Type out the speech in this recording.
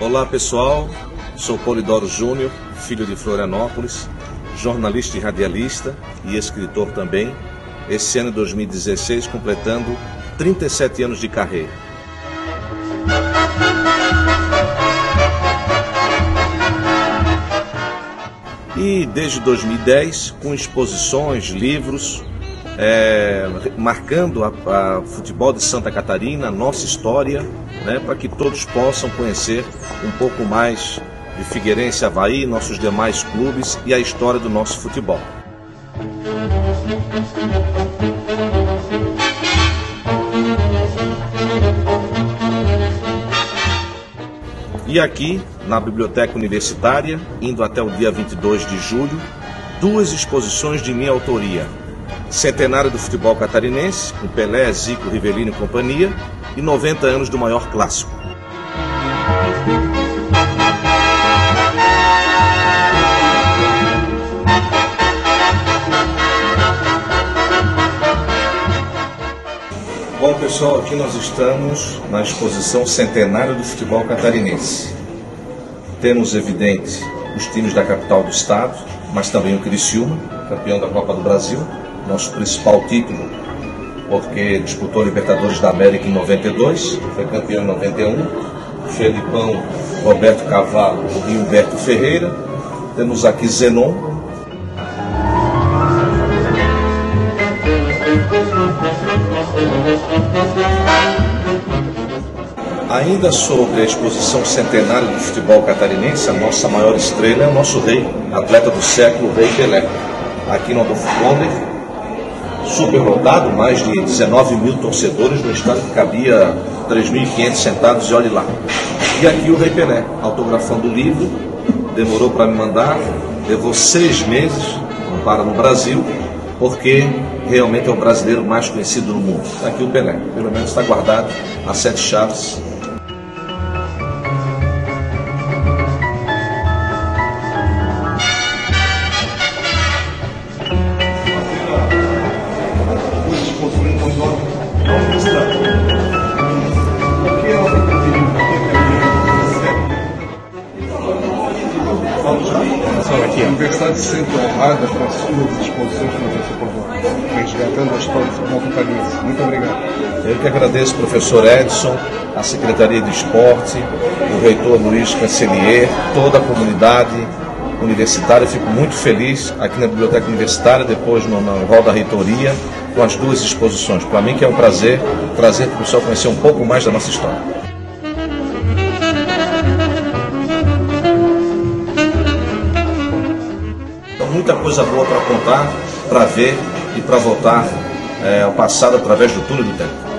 Olá pessoal, sou Polidoro Júnior, filho de Florianópolis, jornalista e radialista e escritor também. Esse ano 2016 completando 37 anos de carreira. E desde 2010, com exposições, livros, é, marcando a, futebol de Santa Catarina, nossa história, né, para que todos possam conhecer um pouco mais de Figueirense, Havaí, nossos demais clubes e a história do nosso futebol. E aqui, na Biblioteca Universitária, indo até o dia 22 de julho, duas exposições de minha autoria, centenário do futebol catarinense, com Pelé, Zico, Rivelino e companhia, e 90 anos do maior clássico. Bom pessoal, aqui nós estamos na exposição Centenário do Futebol Catarinense. Temos evidente os times da capital do estado, mas também o Criciúma, campeão da Copa do Brasil, nosso principal título, porque disputou Libertadores da América em 92, foi campeão em 91, Felipão, Roberto Cavalo e Humberto Ferreira. Temos aqui Zenon. Ainda sobre a exposição centenária do futebol catarinense, a nossa maior estrela é o nosso rei, atleta do século, o Rei Pelé. Aqui no Adolfo Conde, superlotado, mais de 19 mil torcedores no estádio que cabia 3.500 sentados e olhe lá. E aqui o Rei Pelé, autografando o livro, demorou para me mandar, levou seis meses, para no Brasil, porque realmente é o brasileiro mais conhecido no mundo. Está aqui o Pelé, pelo menos está guardado as sete chaves universidade se sente honrada com as suas exposições que você propõe, resgatando a história do futebol catarinense. Muito obrigado. Eu que agradeço, professor Edson, a Secretaria de Esporte, o reitor Luiz Cancelier, toda a comunidade universitária. Eu fico muito feliz aqui na Biblioteca Universitária, depois no, no hall da reitoria, com as duas exposições. Para mim que é um prazer trazer para o pessoal conhecer um pouco mais da nossa história. muita coisa boa para contar, para ver e para voltar é, ao passado através do túnel do tempo.